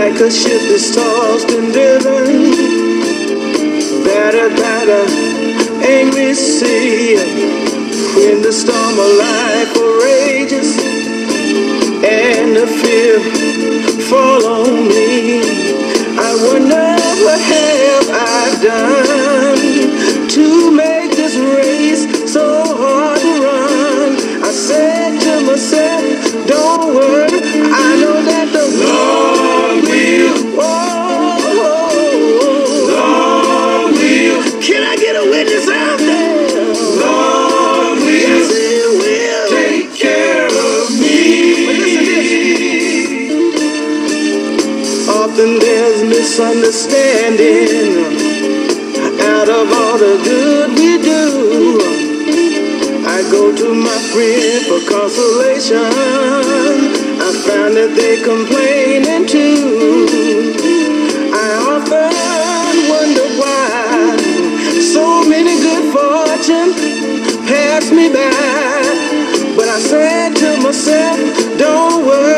Like a ship that's tossed and driven Better, better, angry sea When the storm of life rages And the fear follows often there's misunderstanding. Out of all the good we do, I go to my friend for consolation. I find that they complaining too. I often wonder why so many good fortune pass me by. But I said to myself, don't worry.